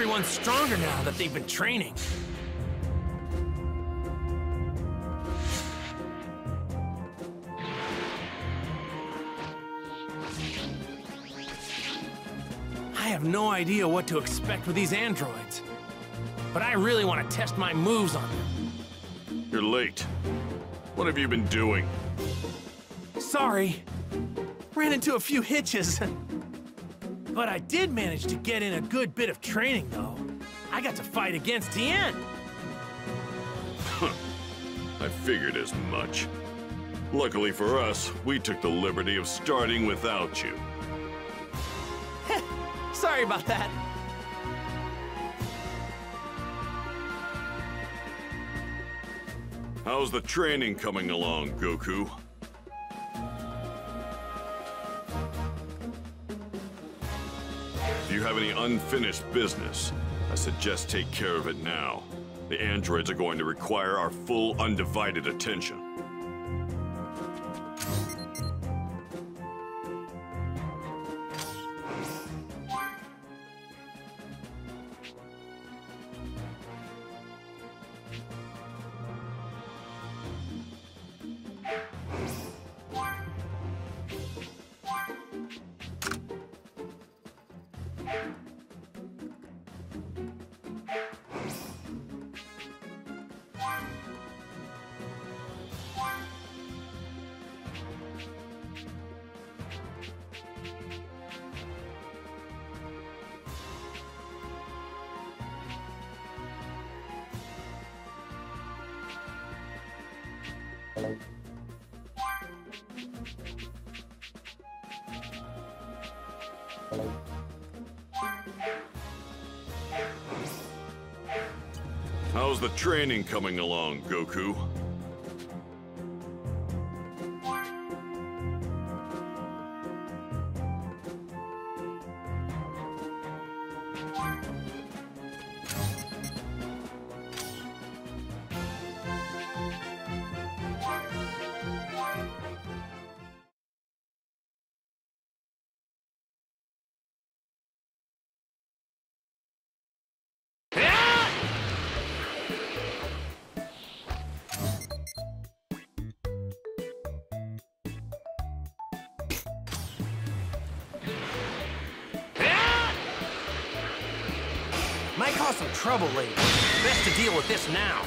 everyone's stronger now that they've been training. I have no idea what to expect with these androids. But I really want to test my moves on them. You're late. What have you been doing? Sorry. Ran into a few hitches. but I did manage to get in a good bit of training, though. I got to fight against Tien. I figured as much. Luckily for us, we took the liberty of starting without you. Sorry about that. How's the training coming along, Goku? You have any unfinished business, I suggest take care of it now. The androids are going to require our full, undivided attention. Training coming along, Goku? Might cause some trouble later. Best to deal with this now.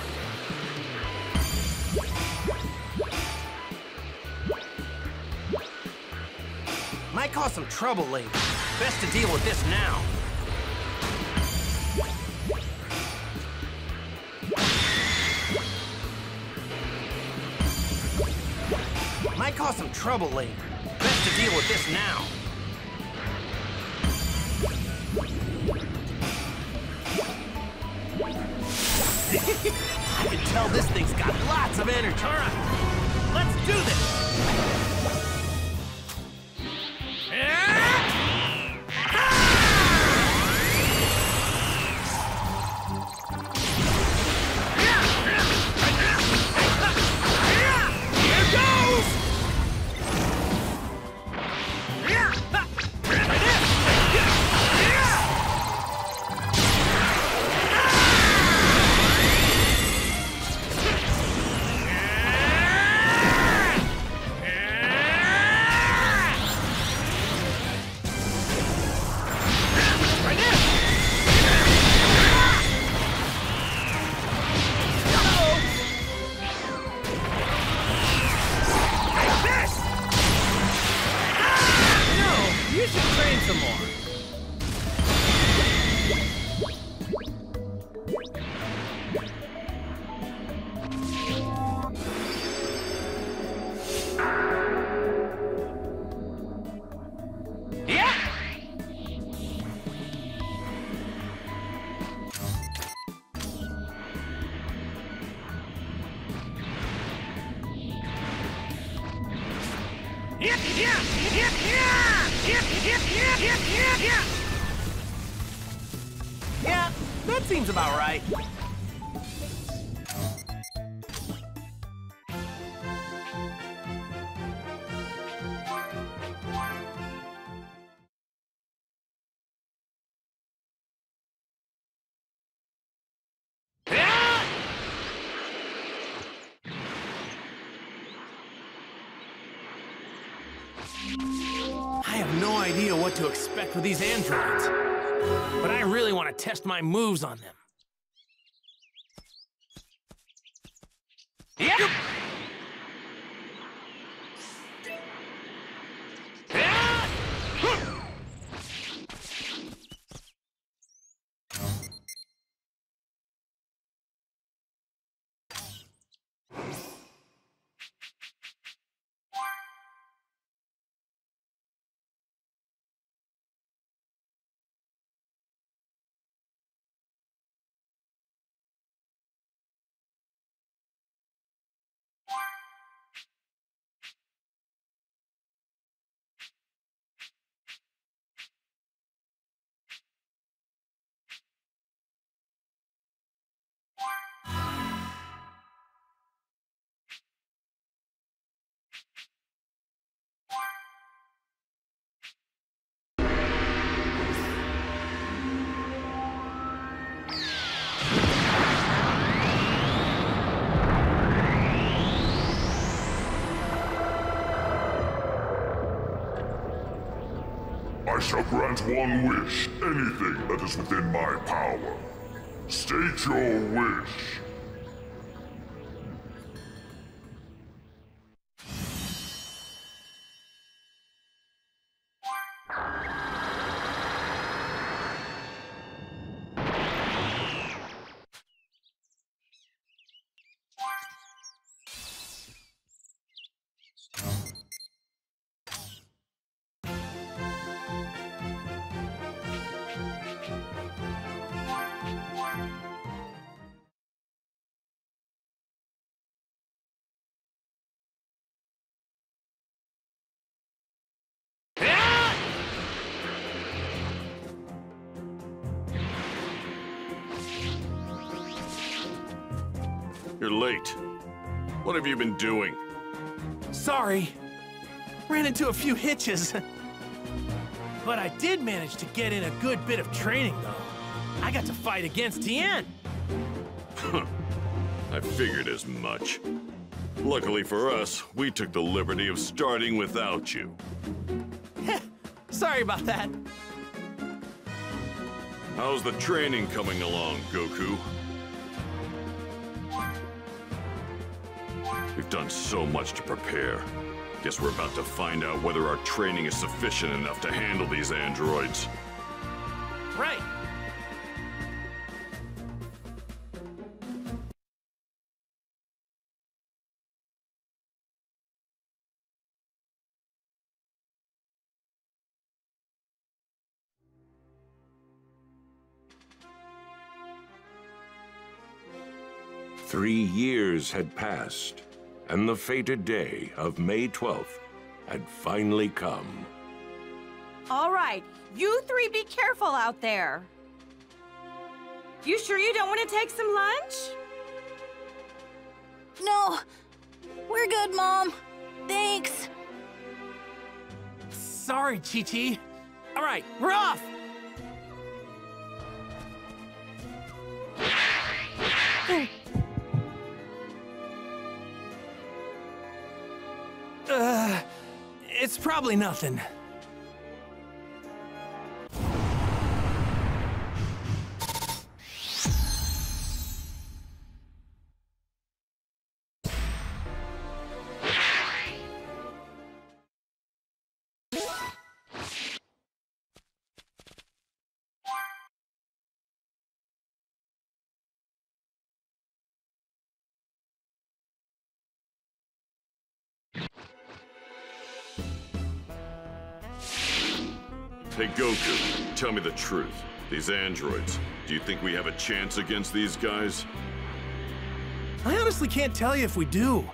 Might cause some trouble later. Best to deal with this now. Might cause some trouble later. Best to deal with this now. I can tell this thing's got lots of energy. All right, let's do this. Idea what to expect with these androids, but I really want to test my moves on them. Yep! Shall grant one wish, anything that is within my power. State your wish. You're late. What have you been doing? Sorry. Ran into a few hitches. but I did manage to get in a good bit of training, though. I got to fight against Tien. I figured as much. Luckily for us, we took the liberty of starting without you. Sorry about that. How's the training coming along, Goku? We've done so much to prepare. Guess we're about to find out whether our training is sufficient enough to handle these androids. Right. Three years had passed, and the fated day of May 12th had finally come. All right, you three be careful out there. You sure you don't want to take some lunch? No, we're good, Mom. Thanks. Sorry, Chi-Chi. All right, we're off! Uh, it's probably nothing. Goku, tell me the truth. These androids, do you think we have a chance against these guys? I honestly can't tell you if we do.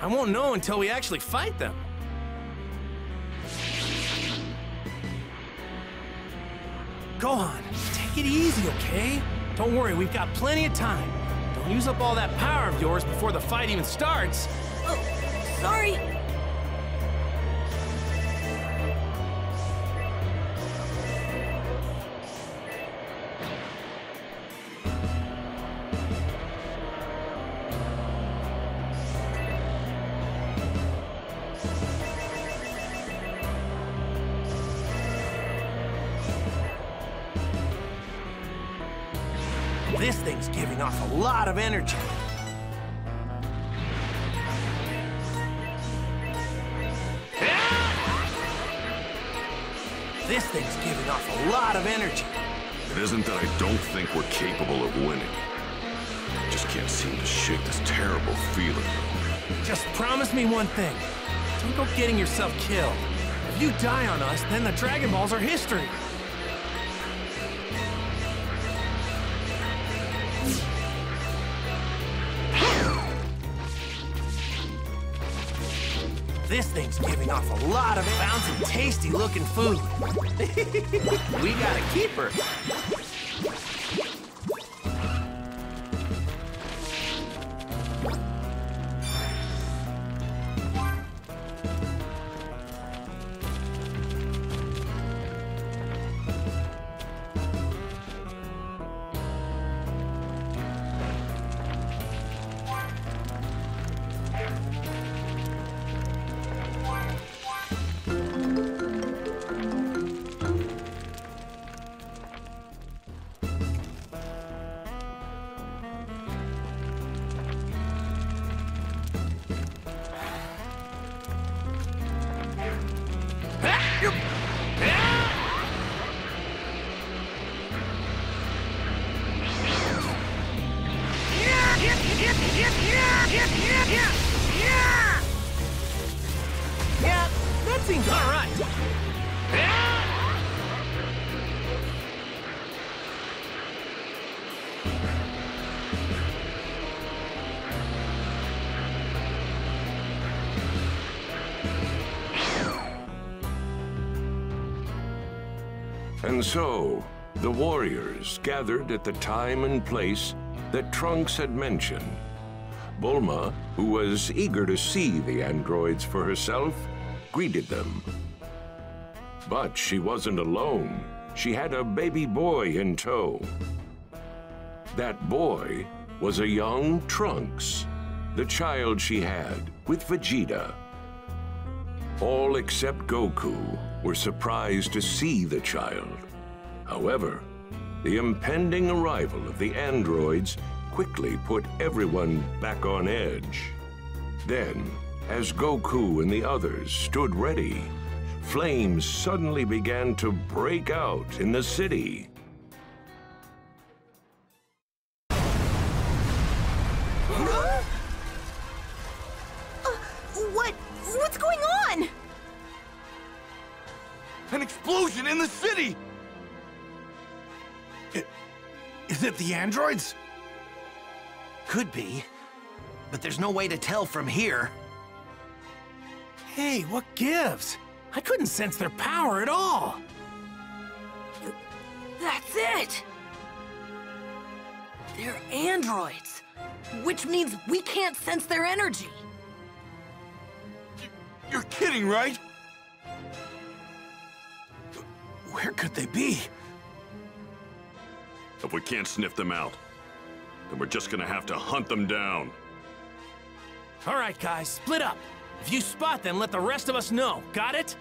I won't know until we actually fight them. Gohan, take it easy, okay? Don't worry, we've got plenty of time. Don't use up all that power of yours before the fight even starts. Oh, sorry. Lot of energy. This thing's giving off a lot of energy. It isn't that I don't think we're capable of winning. I just can't seem to shake this terrible feeling. Just promise me one thing. Don't go getting yourself killed. If you die on us, then the Dragon Balls are history. This thing's giving off a lot of bouncy, tasty-looking food. we got a keeper. And so, the warriors gathered at the time and place that Trunks had mentioned. Bulma, who was eager to see the androids for herself, greeted them. But she wasn't alone. She had a baby boy in tow. That boy was a young Trunks, the child she had with Vegeta. All except Goku were surprised to see the child. However, the impending arrival of the androids quickly put everyone back on edge. Then, as Goku and the others stood ready, flames suddenly began to break out in the city. Uh, what? What's going on? An explosion in the city! Is it the androids? Could be, but there's no way to tell from here. Hey, what gives? I couldn't sense their power at all. That's it! They're androids, which means we can't sense their energy. You're kidding, right? Where could they be? If we can't sniff them out, then we're just gonna have to hunt them down. All right, guys, split up. If you spot them, let the rest of us know. Got it?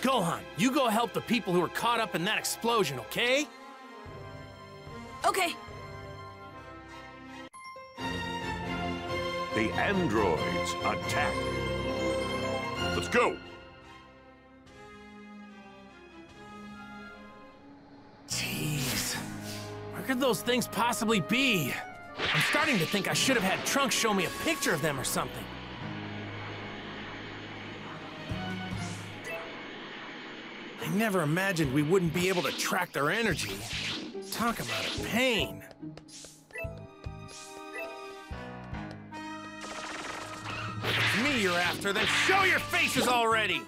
Gohan, you go help the people who are caught up in that explosion, okay? Okay, The androids attack. Let's go! Could those things possibly be? I'm starting to think I should have had Trunks show me a picture of them or something. I never imagined we wouldn't be able to track their energy. Talk about a pain. If me you're after, then show your faces already!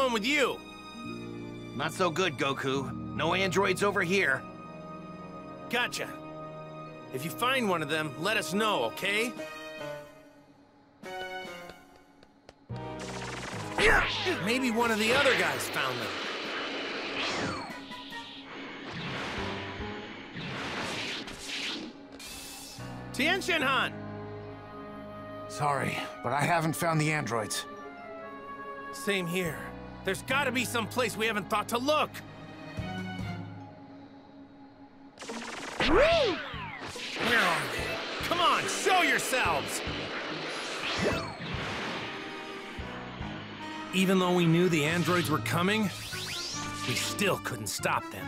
Going with you? Not so good, Goku. No androids over here. Gotcha. If you find one of them, let us know, okay? Maybe one of the other guys found them. Tien Shin Han! Sorry, but I haven't found the androids. Same here. There's gotta be some place we haven't thought to look. Where are they? Come on, show yourselves! Even though we knew the androids were coming, we still couldn't stop them.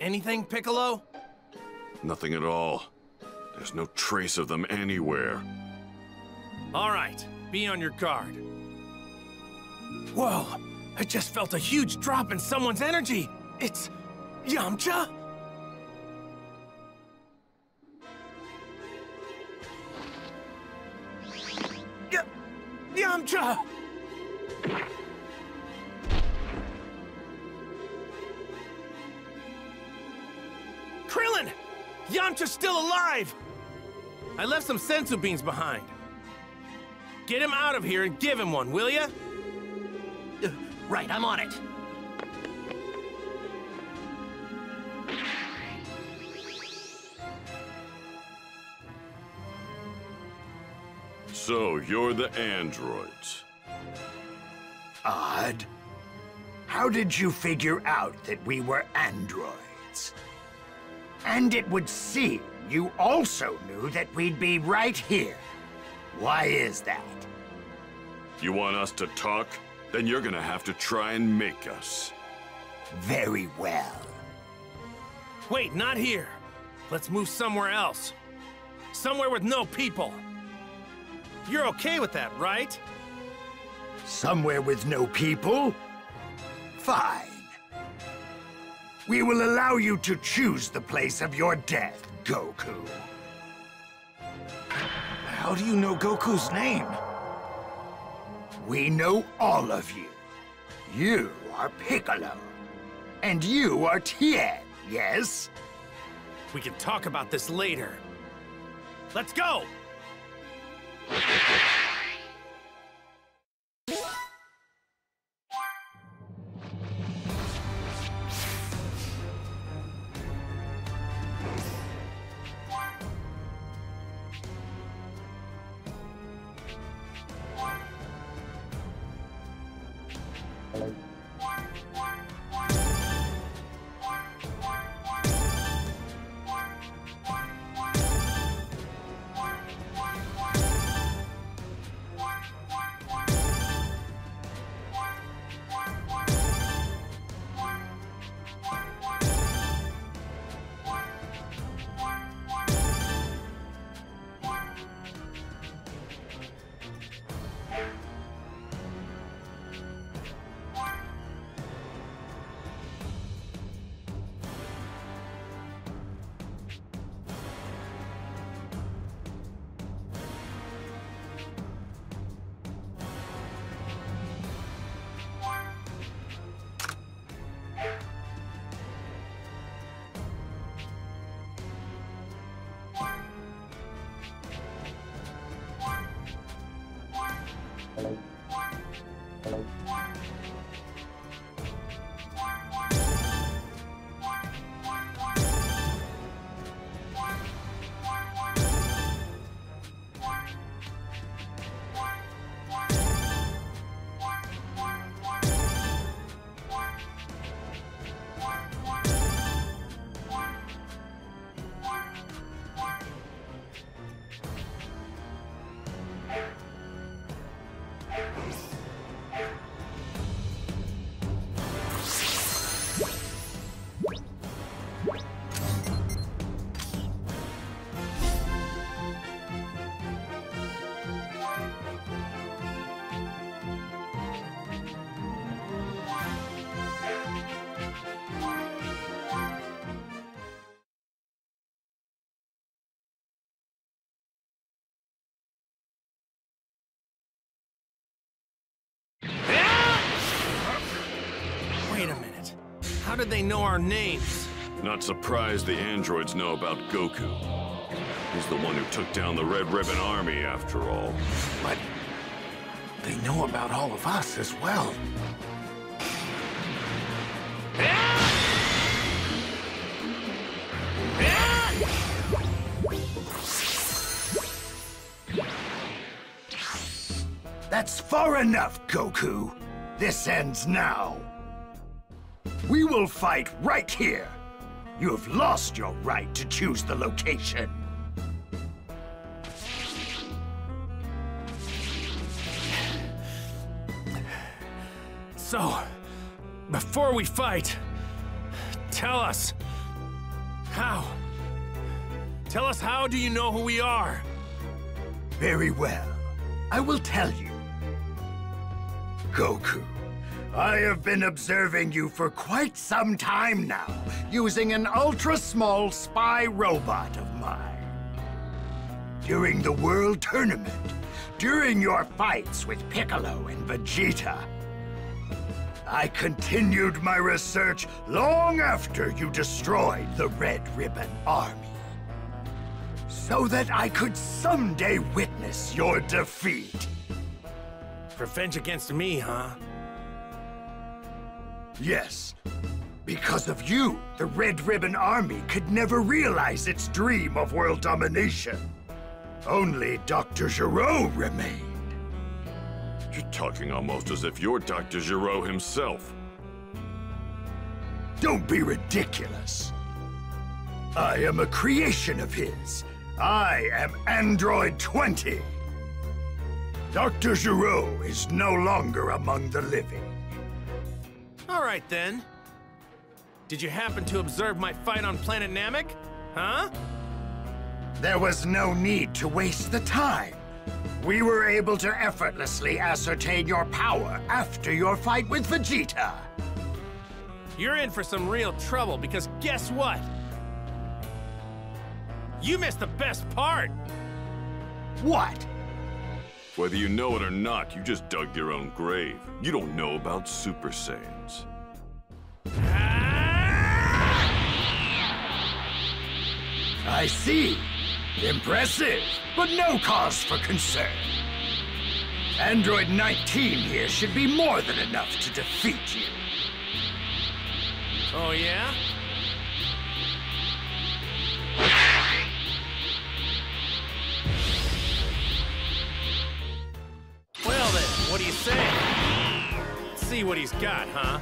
Anything, Piccolo? Nothing at all. There's no trace of them anywhere. All right, be on your guard. Whoa, I just felt a huge drop in someone's energy. It's Yamcha? Y Yamcha! Krillin! Yamcha's still alive! I left some senzu beans behind. Get him out of here and give him one, will ya? Right, I'm on it. So, you're the androids. Odd. How did you figure out that we were androids? And it would seem you also knew that we'd be right here. Why is that? You want us to talk? Then you're gonna have to try and make us. Very well. Wait, not here. Let's move somewhere else. Somewhere with no people. You're okay with that, right? Somewhere with no people? Fine. We will allow you to choose the place of your death, Goku. How do you know Goku's name? We know all of you. You are Piccolo. And you are Tien, yes? We can talk about this later. Let's go! did they know our names? Not surprised the androids know about Goku. He's the one who took down the Red Ribbon Army, after all. But they know about all of us as well. That's far enough, Goku. This ends now. We will fight right here. You have lost your right to choose the location. So, before we fight, tell us how. Tell us how do you know who we are? Very well. I will tell you. Goku, I have been observing you for quite some time now, using an ultra-small spy robot of mine. During the World Tournament, during your fights with Piccolo and Vegeta, I continued my research long after you destroyed the Red Ribbon Army. So that I could someday witness your defeat. Revenge against me, huh? Yes. Because of you, the Red Ribbon Army could never realize its dream of world domination. Only Dr. Gero remained. You're talking almost as if you're Dr. Gero himself. Don't be ridiculous. I am a creation of his. I am Android 20. Dr. Gero is no longer among the living. All right, then. Did you happen to observe my fight on planet Namek? Huh? There was no need to waste the time. We were able to effortlessly ascertain your power after your fight with Vegeta. You're in for some real trouble because guess what? You missed the best part! What? Whether you know it or not, you just dug your own grave. You don't know about Super Saiyans. I see. Impressive, but no cause for concern. Android 19 here should be more than enough to defeat you. Oh, yeah? Well then, what do you say? Let's see what he's got, huh?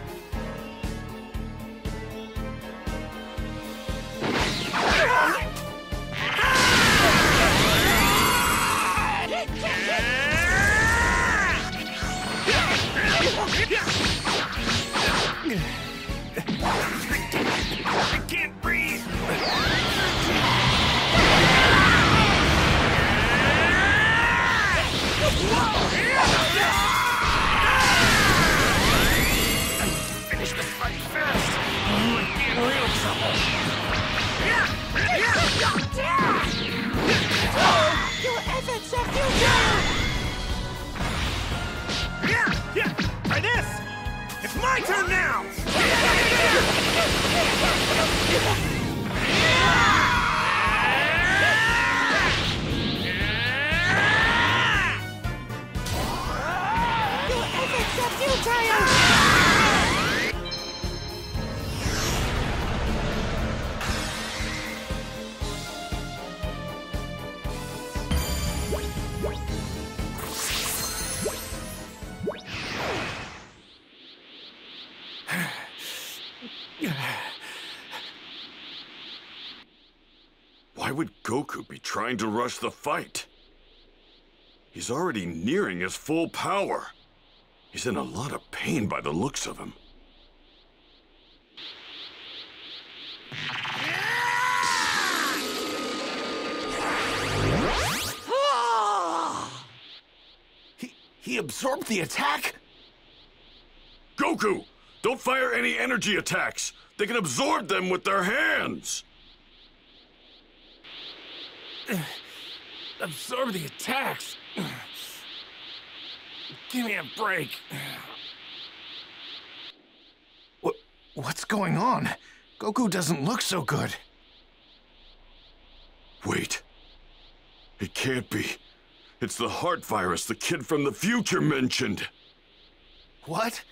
I trying to rush the fight? He's already nearing his full power. He's in a lot of pain by the looks of him. He, he absorbed the attack? Goku! Don't fire any energy attacks! They can absorb them with their hands! Absorb the attacks! Give me a break. What, what's going on? Goku doesn't look so good. Wait. It can't be. It's the heart virus the kid from the future mentioned. What?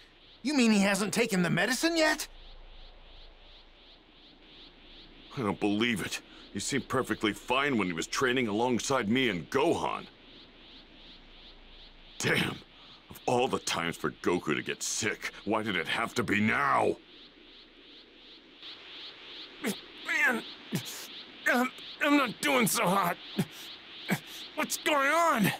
You mean he hasn't taken the medicine yet? I don't believe it. He seemed perfectly fine when he was training alongside me and Gohan. Damn. Of all the times for Goku to get sick, why did it have to be now? Man, I'm, I'm not doing so hot. What's going on?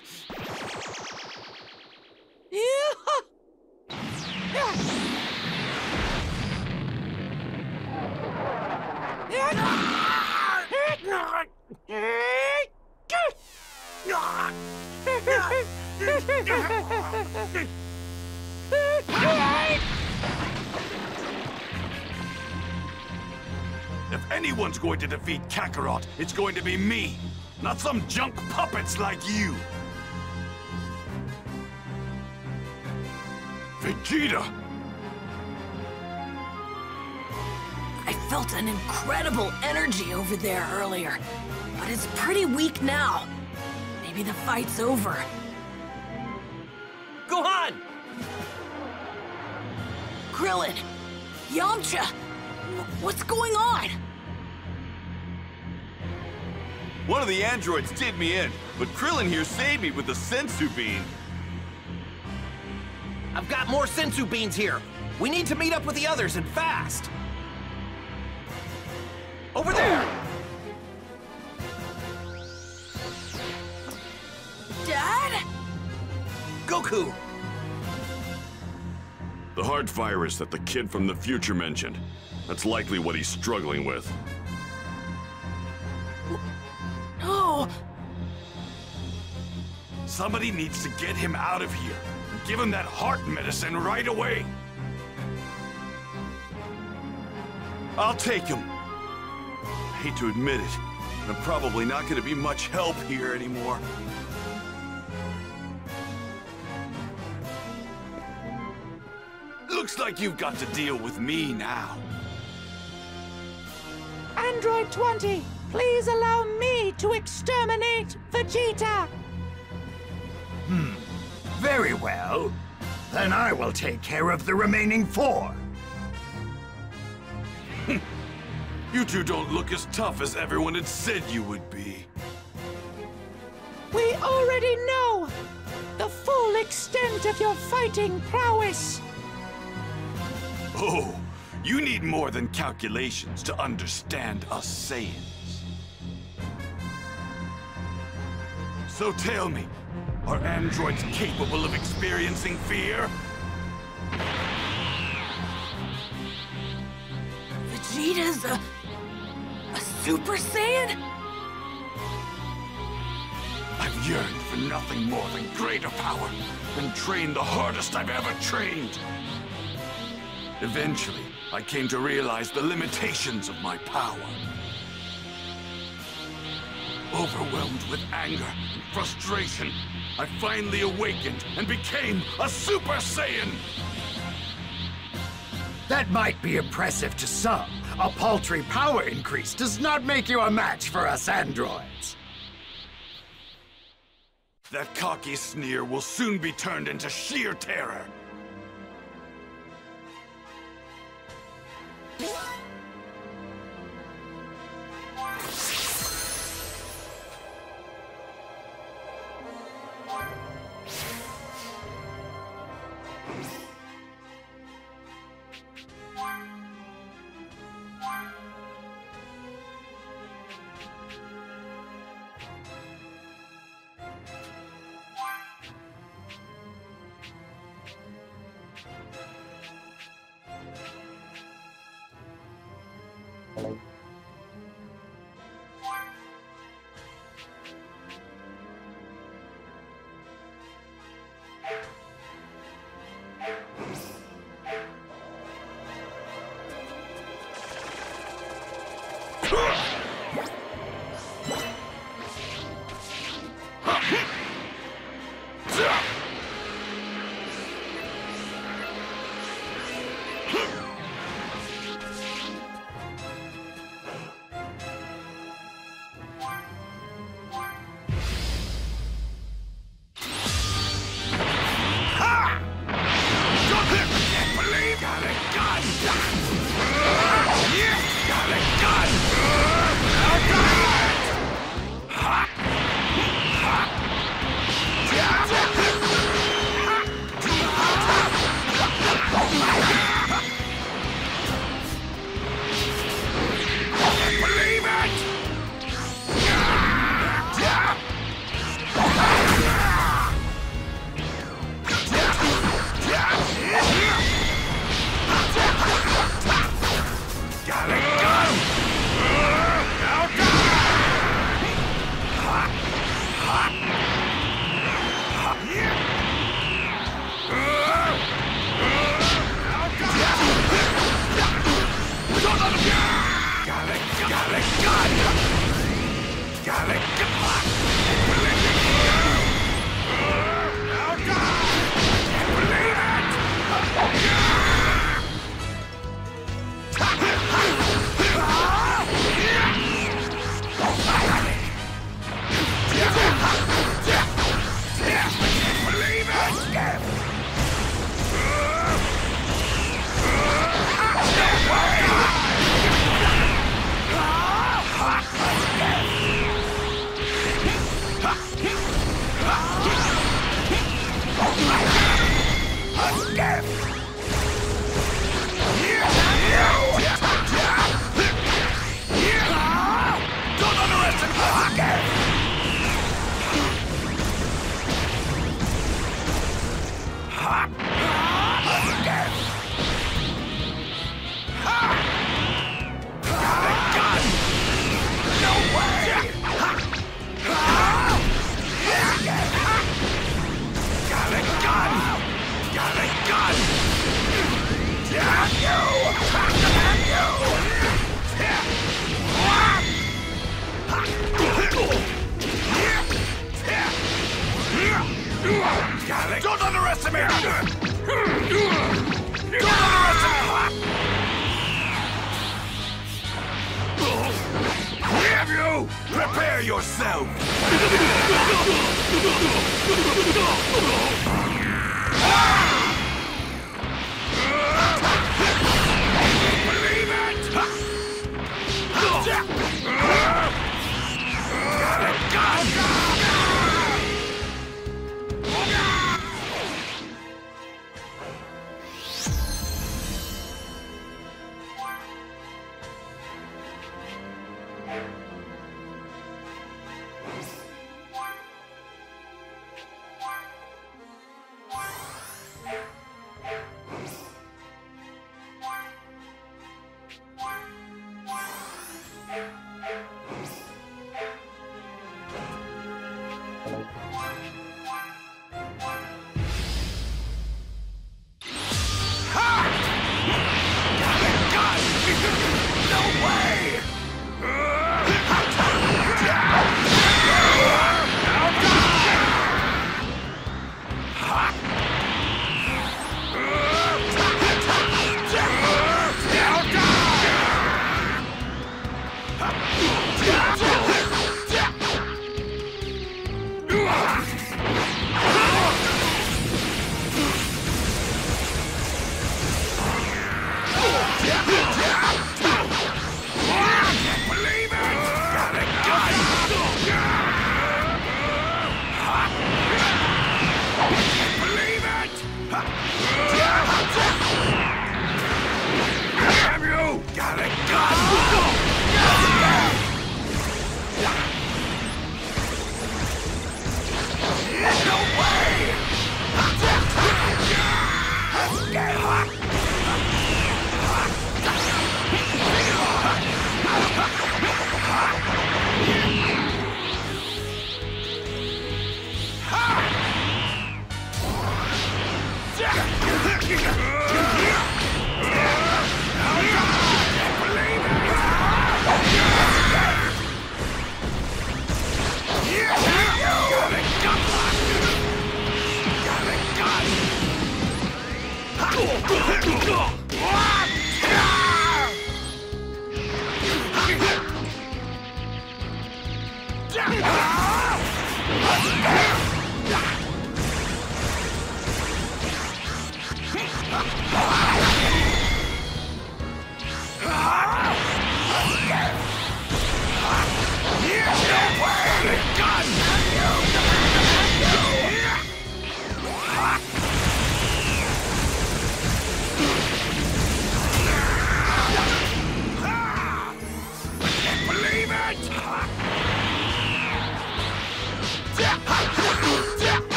If anyone's going to defeat Kakarot, it's going to be me, not some junk puppets like you. Vegeta! I felt an incredible energy over there earlier, it's pretty weak now. Maybe the fight's over. Gohan! Krillin! Yamcha! What's going on? One of the androids did me in, but Krillin here saved me with the Senzu Bean. I've got more senzu beans here. We need to meet up with the others and fast. Over there! Goku! The heart virus that the kid from the future mentioned. That's likely what he's struggling with. No! Somebody needs to get him out of here and give him that heart medicine right away. I'll take him. I hate to admit it, but I'm probably not going to be much help here anymore. Looks like you've got to deal with me now. Android 20, please allow me to exterminate Vegeta! Hmm. Very well. Then I will take care of the remaining four. You two don't look as tough as everyone had said you would be. We already know the full extent of your fighting prowess. Oh, you need more than calculations to understand us Saiyans. So tell me, are androids capable of experiencing fear? Vegeta's a. a Super Saiyan? I've yearned for nothing more than greater power and trained the hardest I've ever trained. Eventually, I came to realize the limitations of my power. Overwhelmed with anger and frustration, I finally awakened and became a Super Saiyan! That might be impressive to some. A paltry power increase does not make you a match for us androids. That cocky sneer will soon be turned into sheer terror.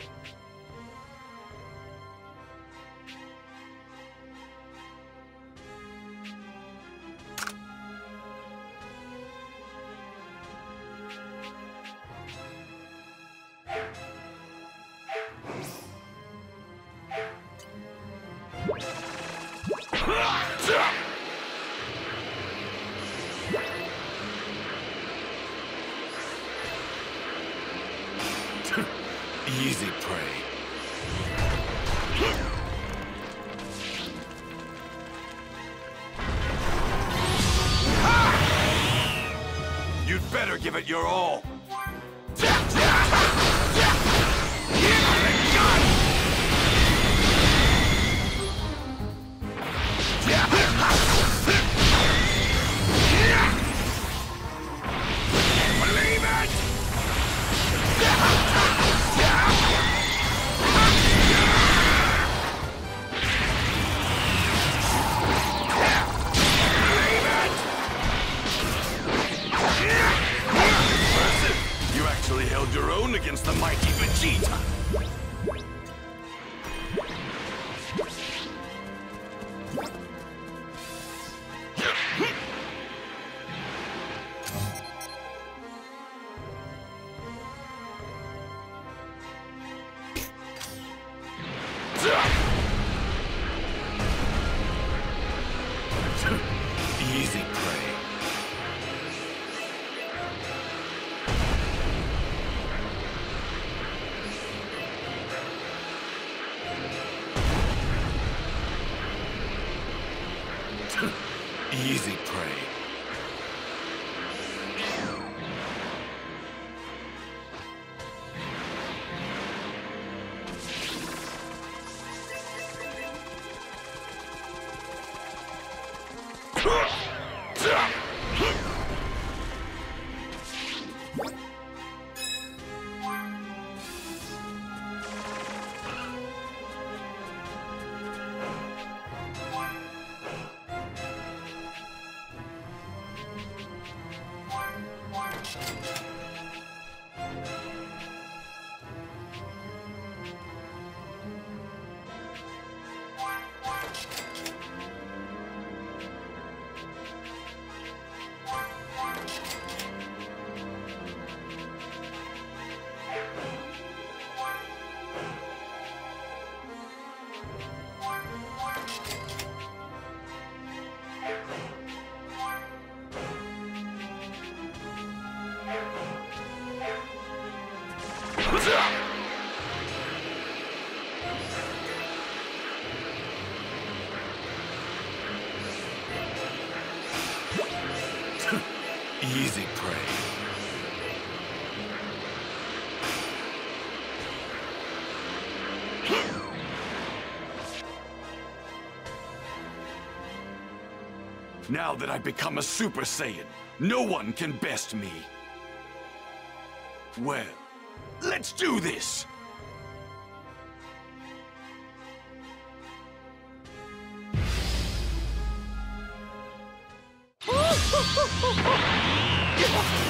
you Easy prey. You'd better give it your all. Against the mighty Vegeta! Now that I've become a Super Saiyan, no one can best me. Well, let's do this!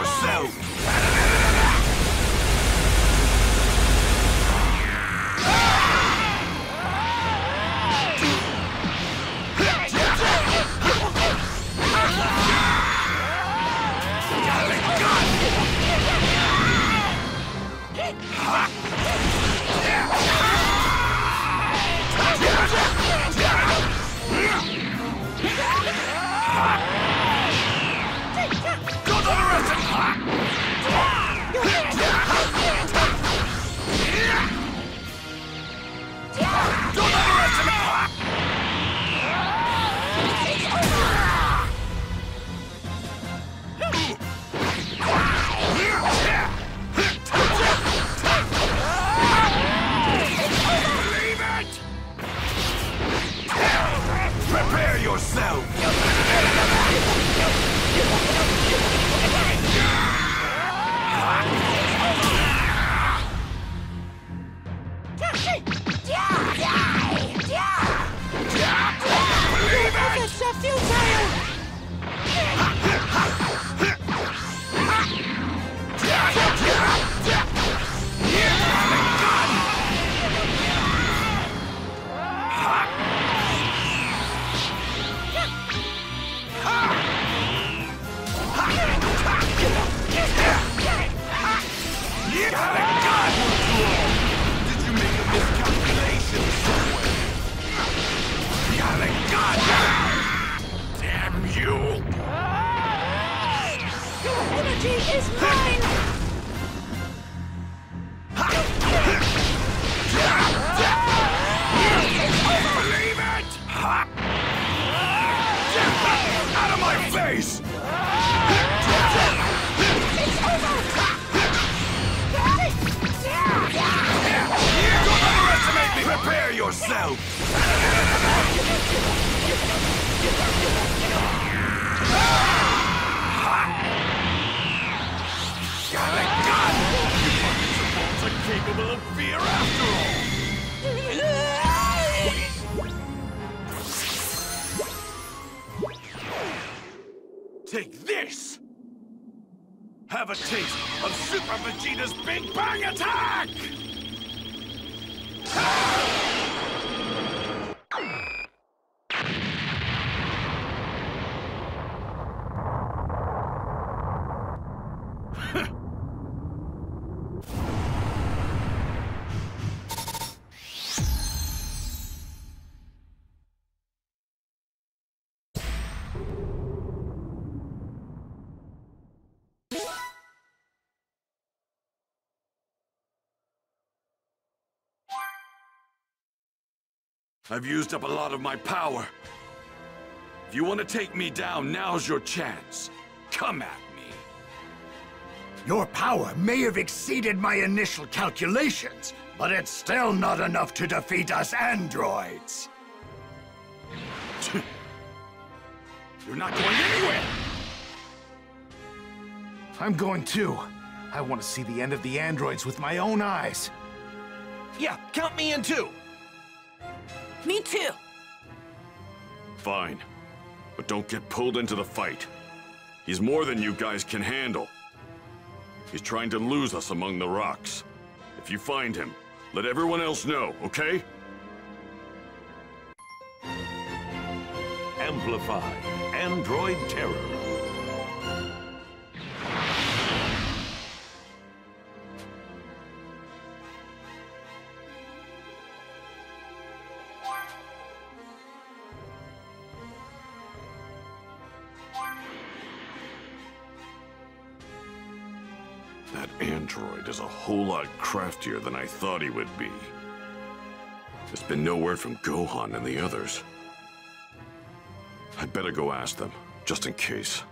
yourself! Energy is mine! Capable of fear after all! Take this! Have a taste of Super Vegeta's Big Bang Attack! I've used up a lot of my power. If you want to take me down, now's your chance. Come at me. Your power may have exceeded my initial calculations, but it's still not enough to defeat us androids. You're not going anywhere! I'm going too. I want to see the end of the androids with my own eyes. Yeah, count me in too. Me too. Fine. But don't get pulled into the fight. He's more than you guys can handle. He's trying to lose us among the rocks. If you find him, let everyone else know, okay? Amplify. Android Terror. Craftier than I thought he would be. There's been no word from Gohan and the others. I'd better go ask them, just in case.